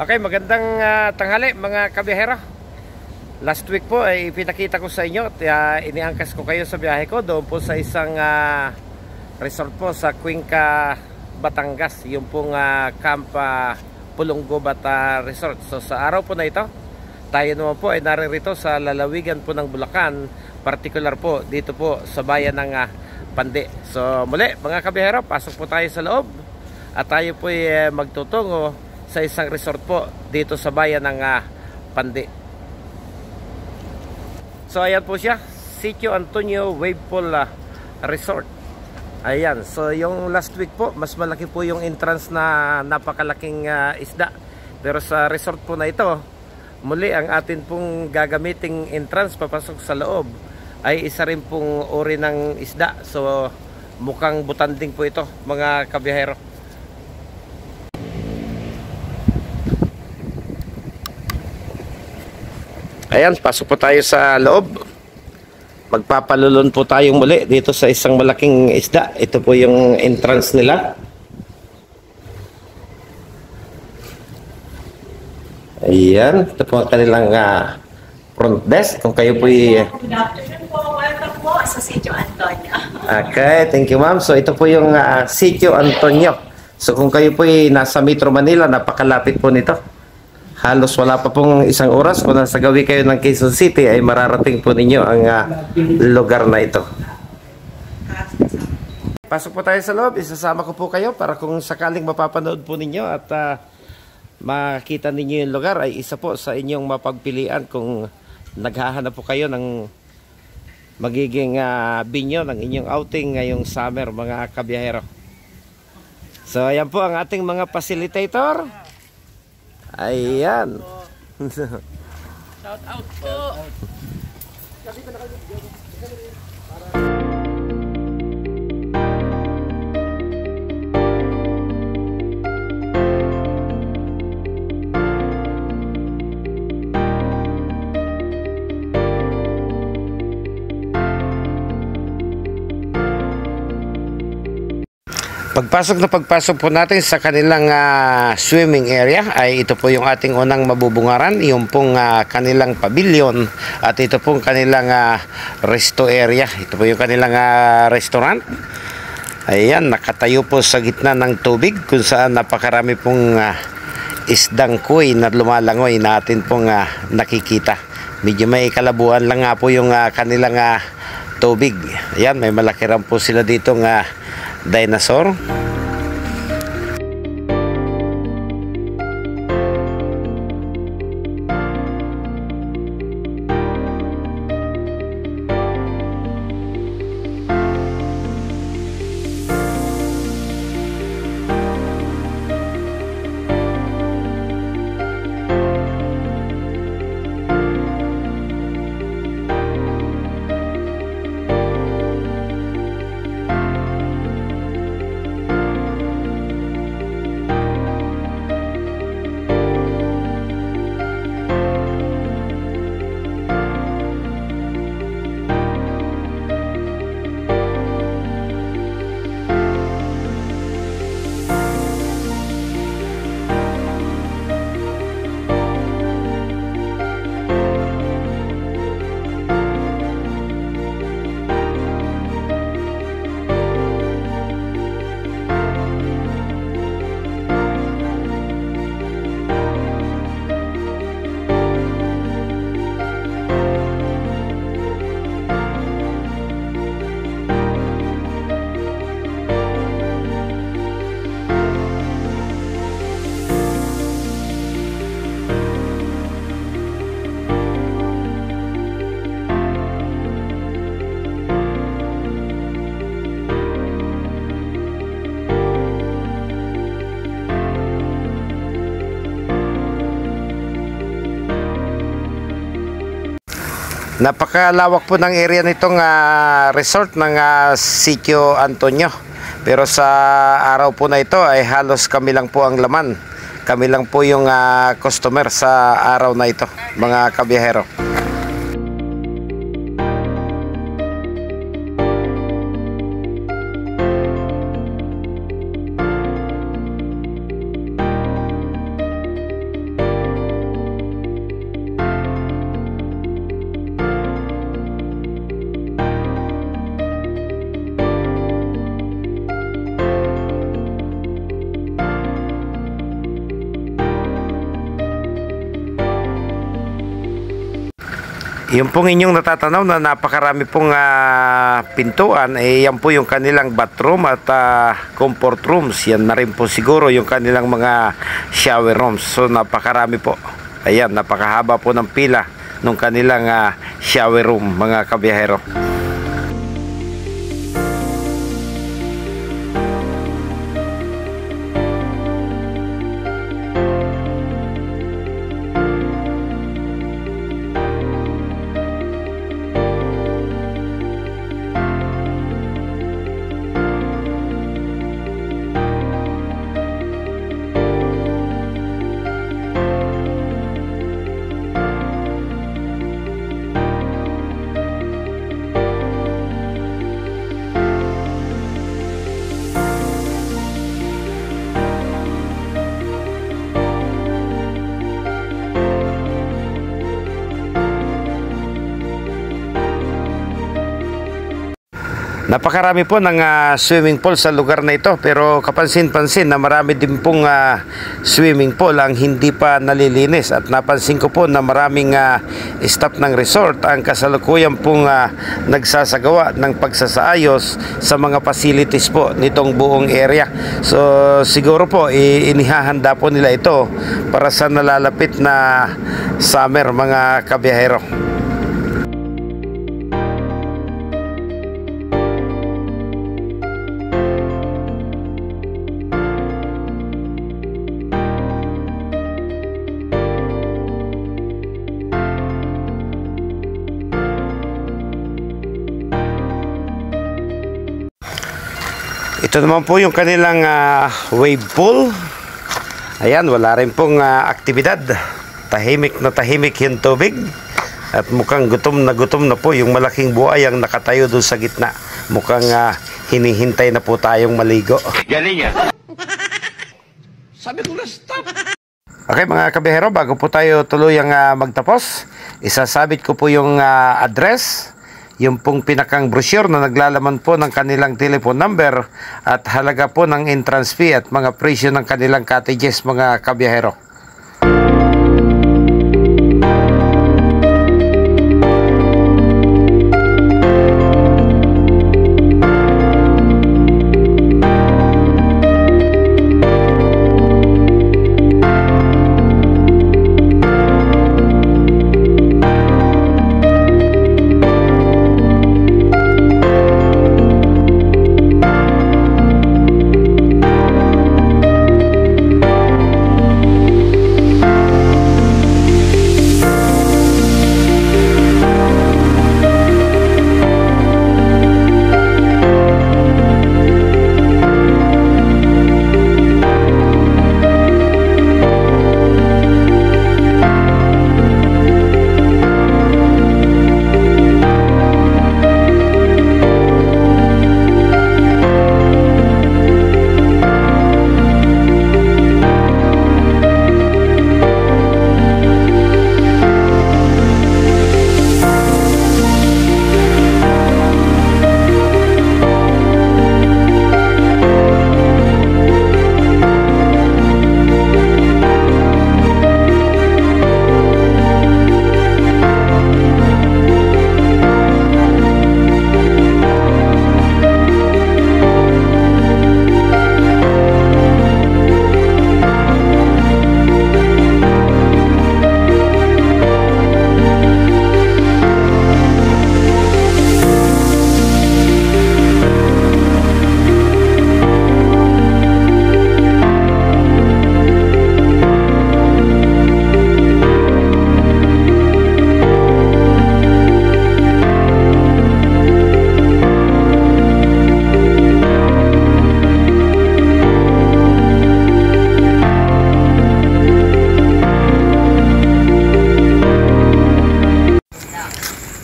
Okay, magandang ah, tanghali mga kabiyahero. Last week po ay pinakita ko sa inyo at ah, iniangkas ko kayo sa biyahe ko doon po sa isang ah, resort po sa Cuenca, Batangas. Yung pong uh, Camp ah, Pulonggo Bata Resort. So sa araw po na ito, tayo naman po ay naririto sa lalawigan po ng Bulacan. Particular po dito po sa bayan ng ah, Pandi. So muli mga kabiyahero, pasok po tayo sa loob at tayo po ay eh, magtutungo sa isang resort po dito sa bayan ng uh, Pandi. So ayan po siya, Sitio Antonio Wave Pool uh, Resort. Ayan, so yung last week po, mas malaki po yung entrance na napakalaking uh, isda. Pero sa resort po na ito, muli ang atin pong gagamiting entrance papasok sa loob ay isa rin pong uri ng isda. So mukhang butanding po ito mga kabiyahero. Ayan, pasok po tayo sa loob. Magpapalulon po tayong muli dito sa isang malaking isda. Ito po yung entrance nila. Ayan, ito po ang kanilang uh, front desk. Kung kayo po y... Good afternoon po. Welcome po sa Sitio Antonio. Okay, thank you ma'am. So ito po yung uh, Sitio Antonio. So kung kayo po y nasa Metro Manila, napakalapit po nito halos wala pa pong isang oras kung nasa gawi kayo ng Quezon City ay mararating po ninyo ang uh, lugar na ito. Pasok po tayo sa loob, isasama ko po kayo para kung sakaling mapapanood po ninyo at uh, makita ninyo yung lugar ay isa po sa inyong mapagpilian kung naghahanap po kayo ng magiging uh, binyo ng inyong outing ngayong summer mga kabiyahero. So ayan po ang ating mga facilitator. Ayan. Shout out po. Pagpasok na pagpasok po natin sa kanilang uh, swimming area ay ito po yung ating unang mabubungaran, yung pong uh, kanilang pavilion at ito pong kanilang uh, resto area. Ito po yung kanilang uh, restaurant. Ayan, nakatayo po sa gitna ng tubig kung saan napakarami pong uh, isdang kuy na lumalangoy natin pong uh, nakikita. Medyo may kalabuan lang nga po yung uh, kanilang uh, tubig. Ayan, may malaki rin po sila dito nga uh, dinosaur Napakalawak po ng area nitong uh, resort ng uh, Sitio Antonio. Pero sa araw po na ito ay halos kami lang po ang laman. Kami lang po yung ah, customer sa araw na ito, mga kabiyahero. Yung pong inyong natatanaw na napakarami pong ah, pintuan, eh yan po yung kanilang bathroom at ah, comfort rooms. Yan na rin po siguro yung kanilang mga shower rooms. So napakarami po. Ayan, napakahaba po ng pila ng kanilang ah, shower room mga kabiyahero. Napakarami po ng ah, swimming pool sa lugar na ito pero kapansin-pansin na marami din pong ah, swimming pool ang hindi pa nalilinis at napansin ko po na maraming ah, staff ng resort ang kasalukuyan pong ah, nagsasagawa ng pagsasaayos sa mga facilities po nitong buong area. So siguro po inihahanda po nila ito para sa nalalapit na summer mga kabiyahero. Ito naman po yung kanilang ah, wave pool. Ayan, wala rin pong ah, aktibidad. Tahimik na tahimik yung tubig. At mukhang gutom na gutom na po yung malaking buhay ang nakatayo doon sa gitna. Mukhang ah, hinihintay na po tayong maligo. Galing yan. Sabi ko na stop. Okay mga kabihero, bago po tayo tuluyang ah, magtapos, isasabit ko po yung ah, address, yung pong pinakang brochure na naglalaman po ng kanilang telephone number at halaga po ng entrance fee at mga presyo ng kanilang cottages mga kabihero.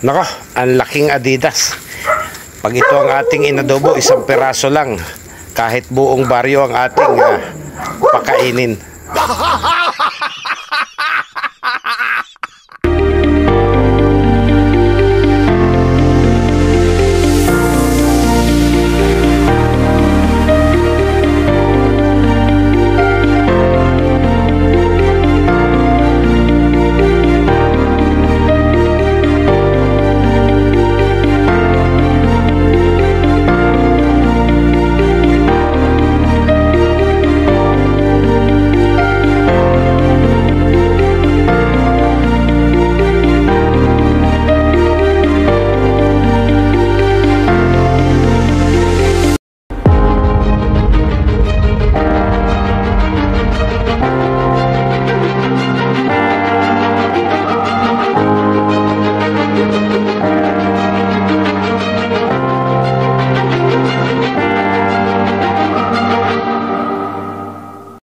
Nako, ang laking Adidas. Pag ito ang ating inadobo, isang peraso lang. Kahit buong baryo ang ating ah, pakainin.